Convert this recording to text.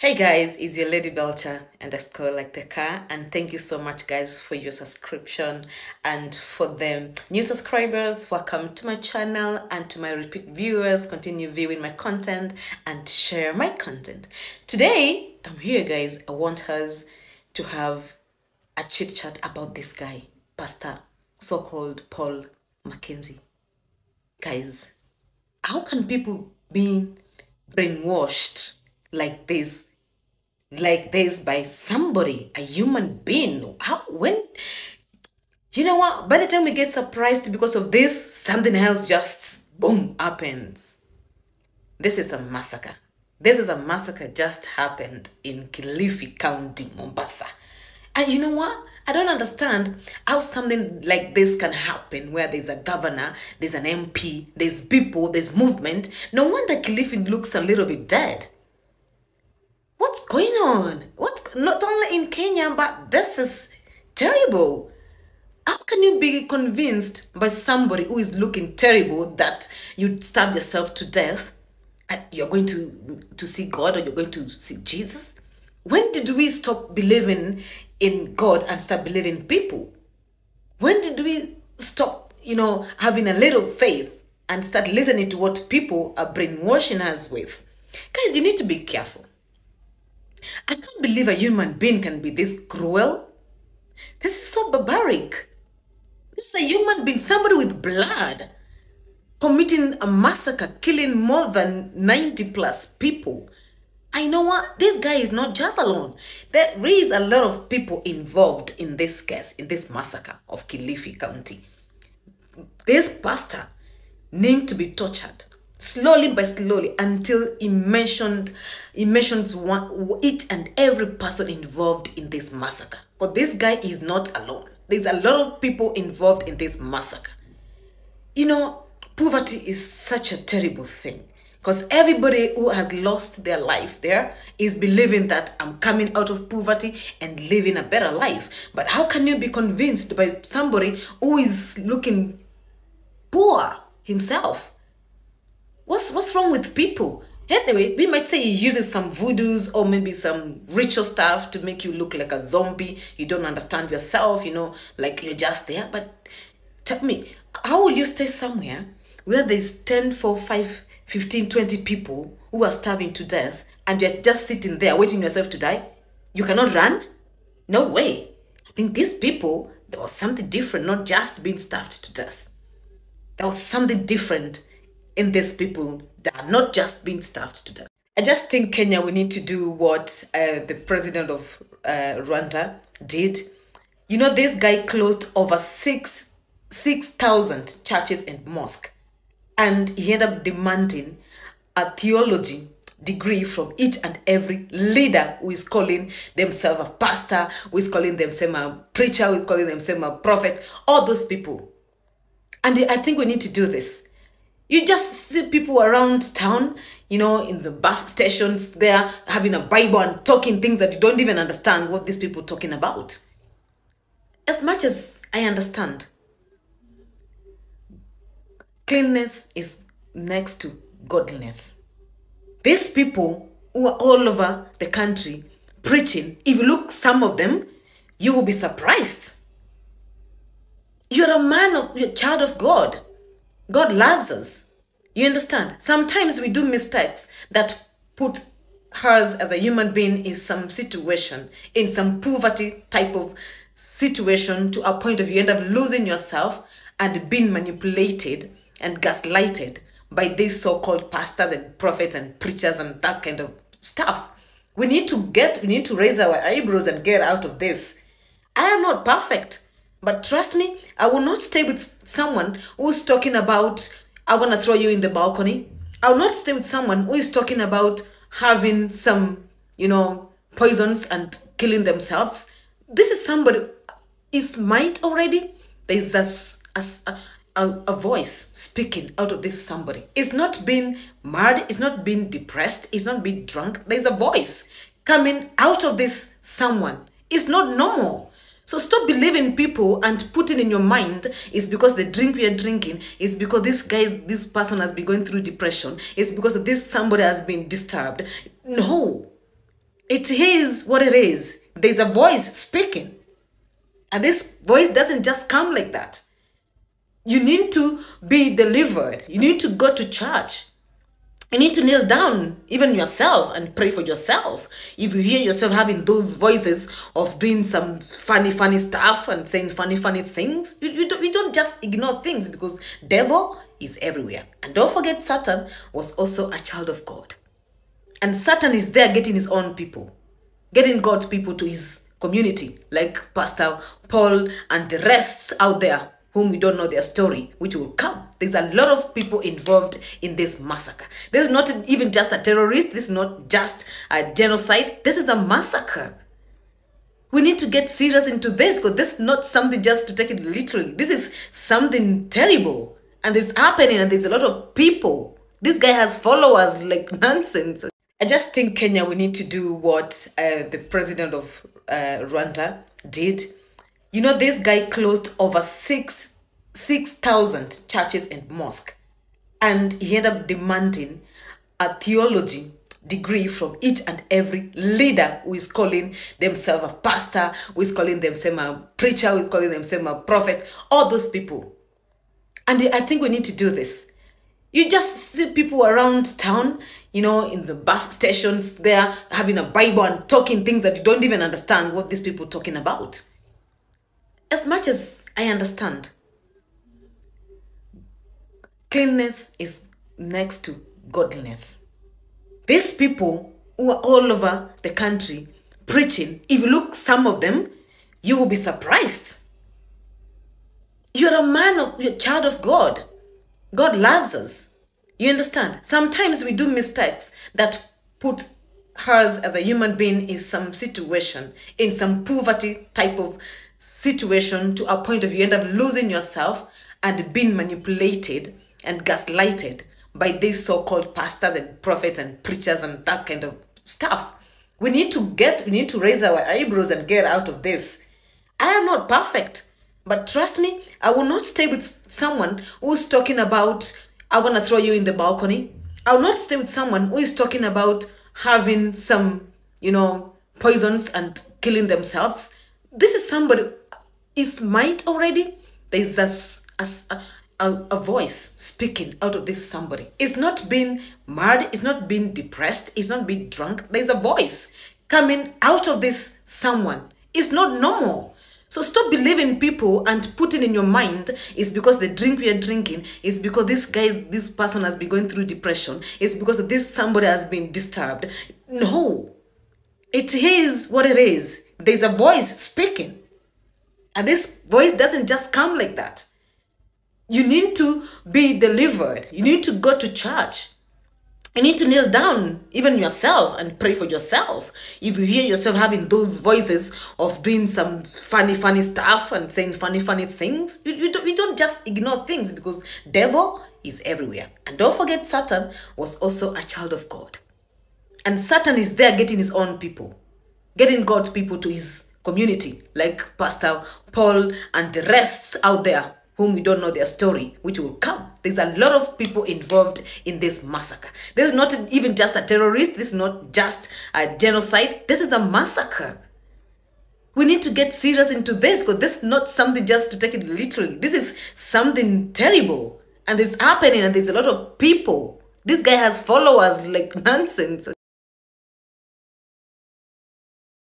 Hey guys, it's your Lady Belta and I underscore like the car, and thank you so much, guys, for your subscription and for the new subscribers. Welcome to my channel and to my repeat viewers. Continue viewing my content and share my content. Today, I'm here, guys. I want us to have a chit chat about this guy, Pastor, so called Paul Mackenzie. Guys, how can people be brainwashed like this like this by somebody a human being. How when you know what? By the time we get surprised because of this something else just boom happens. This is a massacre. This is a massacre just happened in kilifi county mombasa. And you know what? I don't understand how something like this can happen where there's a governor, there's an MP, there's people, there's movement. No wonder Kilifi looks a little bit dead. What's going on? What not only in Kenya, but this is terrible. How can you be convinced by somebody who is looking terrible that you'd stab yourself to death and you're going to to see God or you're going to see Jesus? When did we stop believing in God and start believing people? When did we stop, you know, having a little faith and start listening to what people are brainwashing us with? Guys, you need to be careful. I can't believe a human being can be this cruel. This is so barbaric. This is a human being, somebody with blood, committing a massacre, killing more than 90 plus people. I know what? This guy is not just alone. There is a lot of people involved in this case, in this massacre of Kilifi County. This pastor need to be tortured slowly by slowly until he mentioned he mentions one each and every person involved in this massacre. But this guy is not alone. There's a lot of people involved in this massacre. You know poverty is such a terrible thing. Because everybody who has lost their life there is believing that i'm coming out of poverty and living a better life. But how can you be convinced by somebody who is looking poor himself What's what's wrong with people? Anyway, we might say he uses some voodoos or maybe some ritual stuff to make you look like a zombie. You don't understand yourself, you know, like you're just there. But tell me, how will you stay somewhere where there's 10, 4, 5, 15, 20 people who are starving to death and you're just sitting there waiting yourself to die? You cannot run? No way. I think these people, there was something different, not just being starved to death. There was something different in these people that are not just being starved to death. I just think Kenya, we need to do what uh, the president of uh, Rwanda did. You know, this guy closed over six 6,000 churches and mosques. And he ended up demanding a theology degree from each and every leader who is calling themselves a pastor, who is calling themselves a preacher, who is calling themselves a prophet, all those people. And I think we need to do this. You just see people around town, you know, in the bus stations there having a Bible and talking things that you don't even understand what these people talking about. As much as I understand, cleanness is next to godliness. These people who are all over the country preaching, if you look some of them, you will be surprised. You're a man of, you're a child of God. God loves us. You understand? Sometimes we do mistakes that put us as a human being in some situation, in some poverty type of situation to a point of you end up losing yourself and being manipulated and gaslighted by these so-called pastors and prophets and preachers and that kind of stuff. We need to get, we need to raise our eyebrows and get out of this. I am not perfect. But trust me, I will not stay with someone who's talking about, I'm going to throw you in the balcony. I will not stay with someone who is talking about having some, you know, poisons and killing themselves. This is somebody, is mind already? There's a, a, a, a voice speaking out of this somebody. It's not being mad, it's not being depressed, it's not being drunk. There's a voice coming out of this someone. It's not normal. So stop believing people and putting in your mind is because the drink we are drinking is because this guy, this person has been going through depression. It's because this somebody has been disturbed. No. It is what it is. There's a voice speaking. And this voice doesn't just come like that. You need to be delivered. You need to go to church. You need to kneel down, even yourself, and pray for yourself. If you hear yourself having those voices of doing some funny, funny stuff and saying funny, funny things, you, you, don't, you don't just ignore things because devil is everywhere. And don't forget, Satan was also a child of God. And Satan is there getting his own people, getting God's people to his community, like Pastor Paul and the rest out there whom we don't know their story, which will come. There's a lot of people involved in this massacre. This is not even just a terrorist. This is not just a genocide. This is a massacre. We need to get serious into this because this is not something just to take it literally. This is something terrible. And it's happening and there's a lot of people. This guy has followers like nonsense. I just think Kenya, we need to do what uh, the president of uh, Rwanda did you know, this guy closed over six 6,000 churches and mosques. And he ended up demanding a theology degree from each and every leader who is calling themselves a pastor, who is calling themselves a preacher, who is calling themselves a prophet, all those people. And I think we need to do this. You just see people around town, you know, in the bus stations there, having a Bible and talking things that you don't even understand what these people talking about as much as I understand, cleanness is next to godliness. These people who are all over the country preaching, if you look some of them, you will be surprised. You're a man of you're a child of God. God loves us. You understand? Sometimes we do mistakes that put us as a human being in some situation, in some poverty type of situation to a point of you end up losing yourself and being manipulated and gaslighted by these so-called pastors and prophets and preachers and that kind of stuff. We need to get, we need to raise our eyebrows and get out of this. I am not perfect, but trust me, I will not stay with someone who's talking about, I'm gonna throw you in the balcony. I will not stay with someone who is talking about having some, you know, poisons and killing themselves this is somebody is might already there's a, a, a, a voice speaking out of this somebody. It's not being mad it's not being depressed it's not being drunk. There's a voice coming out of this someone. It's not normal. So stop believing people and putting in your mind is because the drink we are drinking is because this guy this person has been going through depression it's because this somebody has been disturbed. No. It is what it is. There's a voice speaking. And this voice doesn't just come like that. You need to be delivered. You need to go to church. You need to kneel down, even yourself, and pray for yourself. If you hear yourself having those voices of doing some funny, funny stuff and saying funny, funny things, you, you, don't, you don't just ignore things because devil is everywhere. And don't forget, Satan was also a child of God. And Satan is there getting his own people getting God's people to his community, like Pastor Paul and the rest out there whom we don't know their story, which will come. There's a lot of people involved in this massacre. This is not even just a terrorist. This is not just a genocide. This is a massacre. We need to get serious into this because this is not something just to take it literally. This is something terrible. And it's happening and there's a lot of people. This guy has followers like nonsense.